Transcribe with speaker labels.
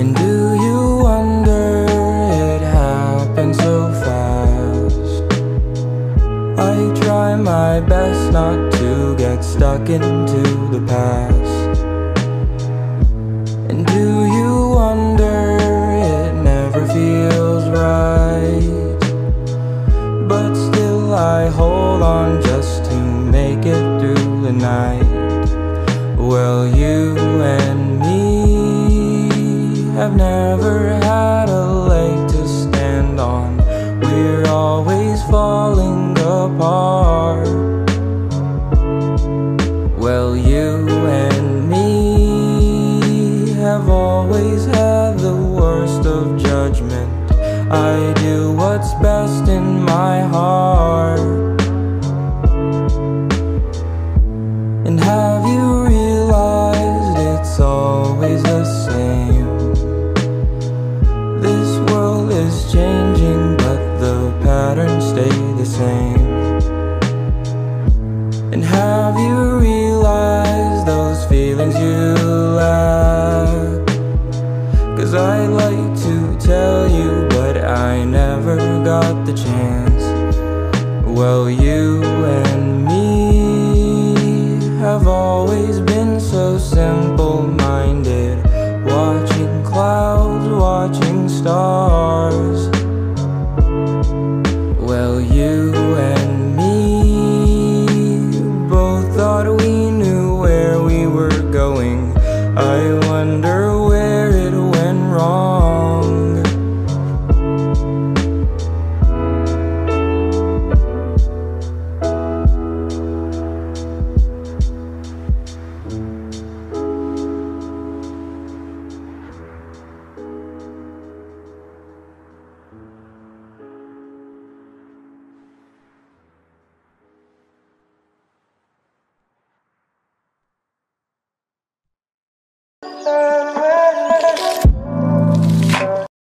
Speaker 1: And do you wonder it happened so fast? I try my best not to get stuck into the past. And do you wonder it never feels right? But still I hold on just to make it through the night. Never had a leg to stand on. We're always falling apart. Well, you and me have always had the worst of judgment. I do what's best in my heart. And have you realized those feelings you lack? Cause I'd like to tell you, but I never got the chance. Well, you and